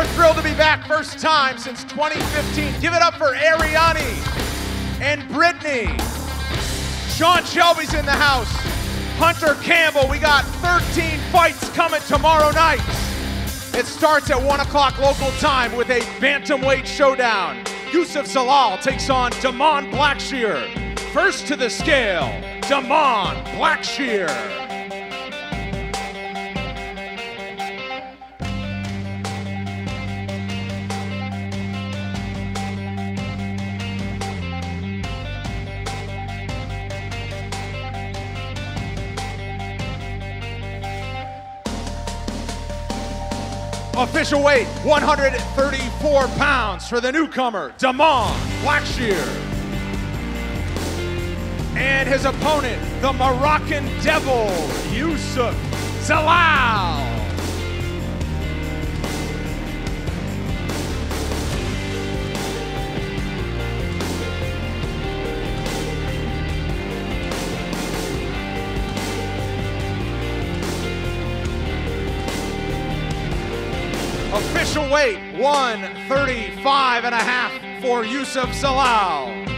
are thrilled to be back, first time since 2015. Give it up for Arianny and Brittney. Sean Shelby's in the house. Hunter Campbell, we got 13 fights coming tomorrow night. It starts at 1 o'clock local time with a bantamweight showdown. Youssef Zalal takes on Da'Mon Blackshear. First to the scale, Da'Mon Blackshear. Official weight 134 pounds for the newcomer, Da'Mon Blackshear. And his opponent, the Moroccan Devil, Youssef Zalal. Official weight 135 and a half for Youssef Zalal.